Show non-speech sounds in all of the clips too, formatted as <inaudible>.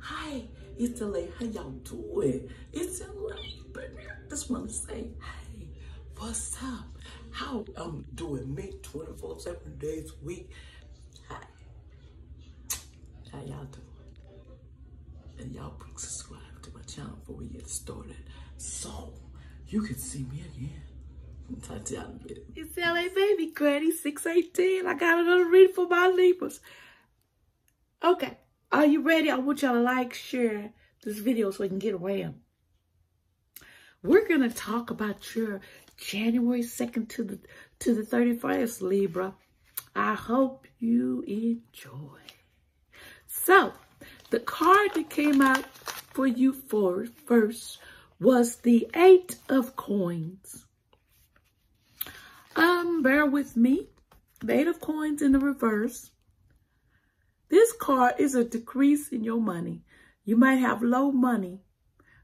Hi, it's LA. How y'all doing? It's LA, baby. I just want to say, hey, what's up? How I'm doing me 24 7 days a week. Hi. How y'all doing? And y'all please subscribe to my channel before we get started. So you can see me again. It's LA Baby Granny 618. I got another read for my Libras. Okay. Are you ready? I want y'all to like, share this video so we can get around. We're going to talk about your January 2nd to the to the 31st, Libra. I hope you enjoy. So, the card that came out for you for first was the Eight of Coins. Um, bear with me. The Eight of Coins in the reverse. This card is a decrease in your money. You might have low money,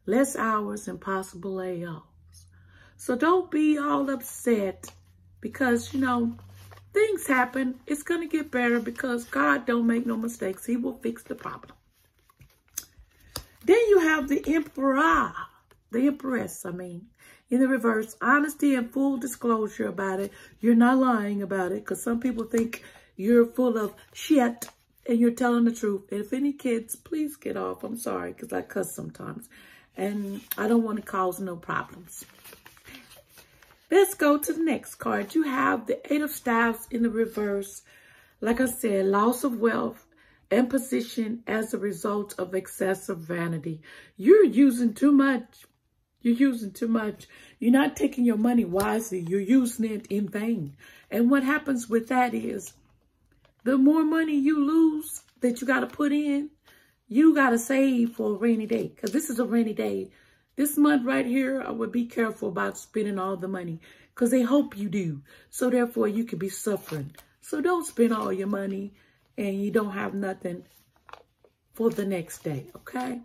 less hours, and possible layoffs. So don't be all upset because, you know, things happen. It's going to get better because God don't make no mistakes. He will fix the problem. Then you have the Emperor, the Empress, I mean, in the reverse, honesty and full disclosure about it. You're not lying about it because some people think you're full of shit and you're telling the truth. If any kids, please get off. I'm sorry because I cuss sometimes and I don't want to cause no problems. Let's go to the next card. You have the Eight of Staffs in the reverse. Like I said, loss of wealth and position as a result of excessive vanity. You're using too much. You're using too much. You're not taking your money wisely. You're using it in vain. And what happens with that is the more money you lose that you got to put in, you got to save for a rainy day. Because this is a rainy day. This month right here, I would be careful about spending all the money. Because they hope you do. So therefore, you could be suffering. So don't spend all your money and you don't have nothing for the next day. Okay?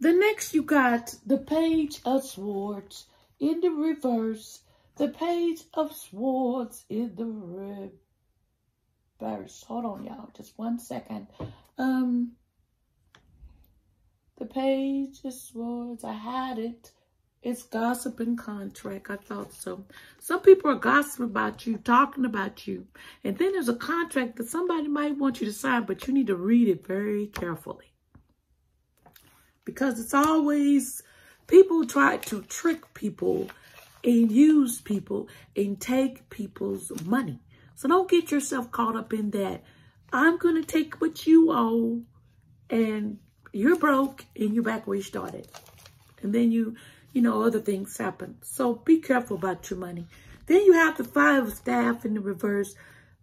The next you got the Page of Swords in the reverse. The Page of Swords in the reverse verse. Hold on, y'all. Just one second. Um, the page of swords. I had it. It's gossiping contract. I thought so. Some people are gossiping about you, talking about you. And then there's a contract that somebody might want you to sign, but you need to read it very carefully. Because it's always, people try to trick people and use people and take people's money. So don't get yourself caught up in that. I'm going to take what you owe and you're broke and you're back where you started. And then you, you know, other things happen. So be careful about your money. Then you have the five of staff in the reverse.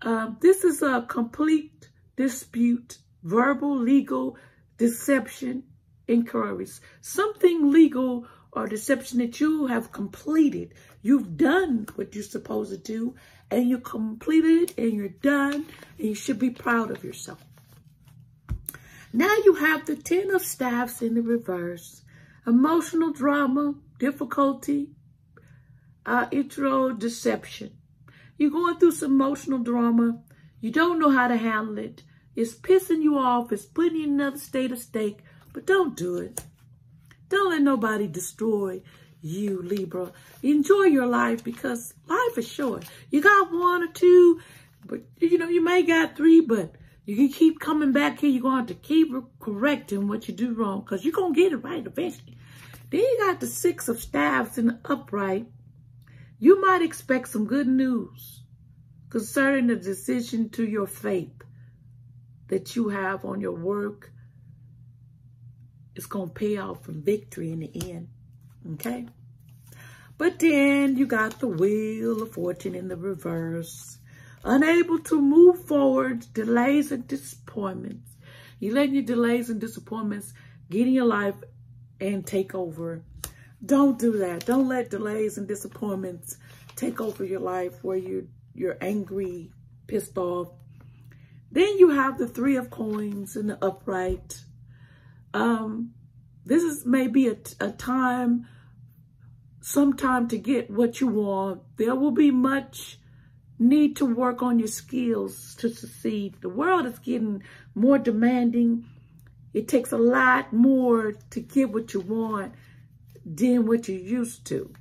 Um, this is a complete dispute, verbal, legal, deception, inquiries. Something legal or deception that you have completed. You've done what you're supposed to do and you completed it and you're done and you should be proud of yourself. Now you have the Ten of Staffs in the reverse. Emotional drama, difficulty, uh, intro deception. You're going through some emotional drama. You don't know how to handle it. It's pissing you off. It's putting you in another state of stake. But don't do it. Don't let nobody destroy you, Libra. Enjoy your life because life is short. You got one or two, but you know, you may got three, but you can keep coming back here. You're going to have to keep correcting what you do wrong because you're going to get it right eventually. Then you got the six of staffs in the upright. You might expect some good news concerning the decision to your faith that you have on your work. It's going to pay off in victory in the end. Okay? But then you got the wheel of fortune in the reverse. Unable to move forward, delays and disappointments. You let your delays and disappointments get in your life and take over. Don't do that. Don't let delays and disappointments take over your life where you you're angry, pissed off. Then you have the three of coins in the upright. Um, this is maybe a, a time some time to get what you want. There will be much need to work on your skills to succeed. The world is getting more demanding. It takes a lot more to get what you want than what you used to.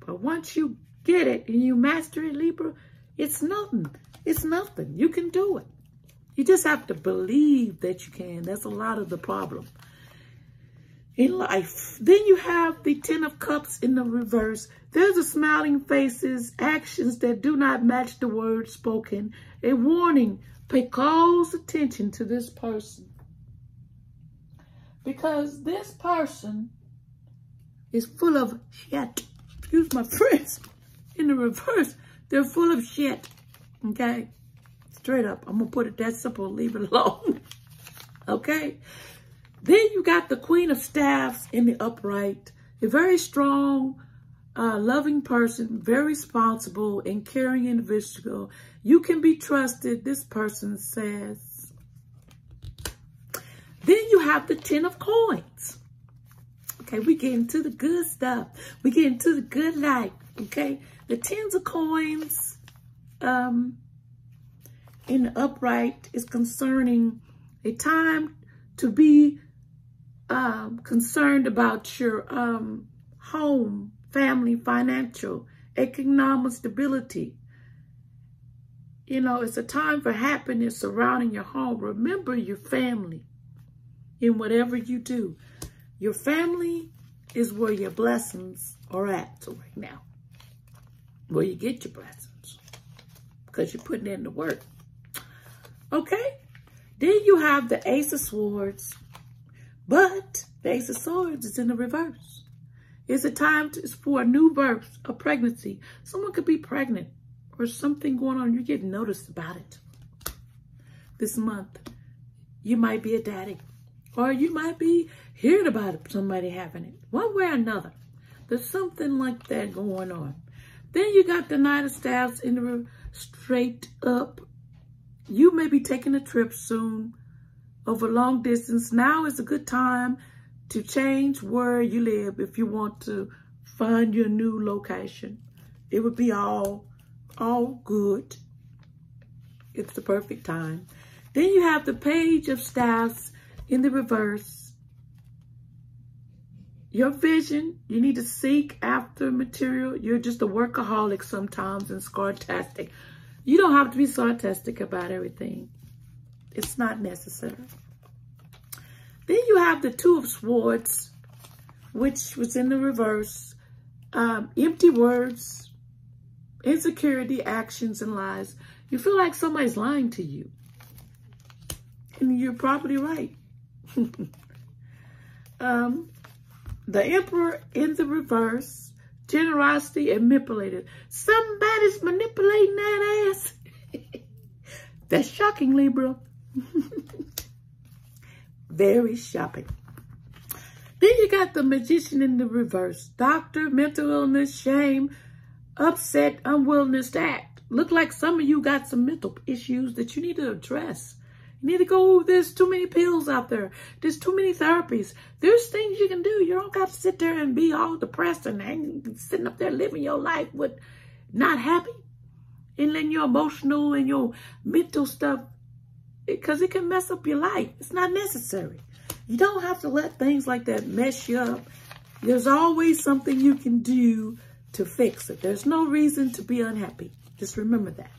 But once you get it and you master it, Libra, it's nothing. It's nothing. You can do it. You just have to believe that you can. That's a lot of the problem in life. Then you have the Ten of Cups in the reverse. There's a smiling faces, actions that do not match the words spoken. A warning, pay close attention to this person. Because this person is full of shit. Excuse my friends. In the reverse, they're full of shit. Okay? Straight up. I'm going to put it that simple. Leave it <laughs> alone. okay? Then you got the Queen of Staffs in the upright. A very strong, uh, loving person, very responsible and caring individual. You can be trusted, this person says. Then you have the Ten of Coins. Okay, we get into the good stuff. We get into the good life. Okay, the Tens of Coins um, in the upright is concerning a time to be um, concerned about your um, home, family, financial, economic stability. You know, it's a time for happiness surrounding your home. Remember your family in whatever you do. Your family is where your blessings are at right now. Where you get your blessings. Because you're putting in the work. Okay? Then you have the Ace of Swords but the Ace of Swords is in the reverse. It's a time to, for a new birth, a pregnancy. Someone could be pregnant or something going on. You're getting noticed about it. This month, you might be a daddy. Or you might be hearing about it, somebody having it. One way or another. There's something like that going on. Then you got the Knight of Staffs in the straight up. You may be taking a trip soon over long distance, now is a good time to change where you live if you want to find your new location. It would be all, all good. It's the perfect time. Then you have the page of staffs in the reverse. Your vision, you need to seek after material. You're just a workaholic sometimes and sarcastic. You don't have to be sarcastic about everything. It's not necessary. Then you have the Two of Swords, which was in the reverse. Um, empty words, insecurity, actions, and lies. You feel like somebody's lying to you. And you're probably right. <laughs> um, the Emperor in the reverse. Generosity and manipulated. Somebody's manipulating that ass. <laughs> That's shocking, Libra. <laughs> Very shocking. Then you got the magician in the reverse. Doctor, mental illness, shame, upset, unwillingness to act. Look like some of you got some mental issues that you need to address. You need to go, oh, there's too many pills out there. There's too many therapies. There's things you can do. You don't got to sit there and be all depressed and sitting up there living your life with not happy. And letting your emotional and your mental stuff because it can mess up your life. It's not necessary. You don't have to let things like that mess you up. There's always something you can do to fix it. There's no reason to be unhappy. Just remember that.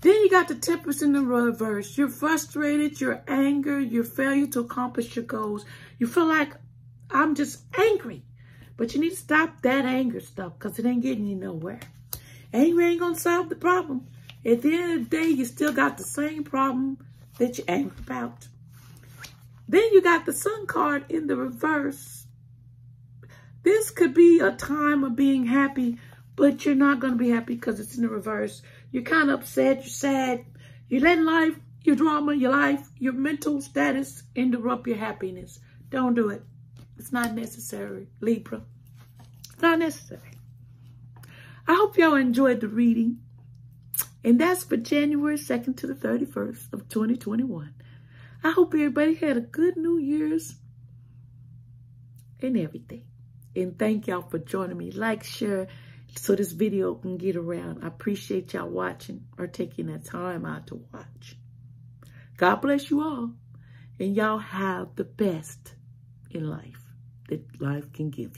Then you got the Temperance in the reverse. You're frustrated, you're angry, your failure to accomplish your goals. You feel like, I'm just angry. But you need to stop that anger stuff because it ain't getting you nowhere. Anger ain't going to solve the problem. At the end of the day, you still got the same problem that you're angry about. Then you got the sun card in the reverse. This could be a time of being happy, but you're not going to be happy because it's in the reverse. You're kind of upset, you're sad. You're letting life, your drama, your life, your mental status interrupt your happiness. Don't do it. It's not necessary, Libra. It's not necessary. I hope y'all enjoyed the reading. And that's for January 2nd to the 31st of 2021. I hope everybody had a good New Year's and everything. And thank y'all for joining me. Like, share, so this video can get around. I appreciate y'all watching or taking that time out to watch. God bless you all. And y'all have the best in life that life can give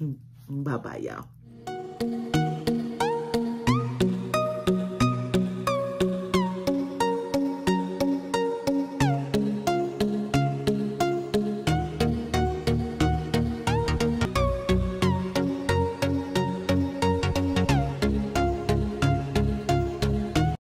you. <laughs> Bye-bye, y'all.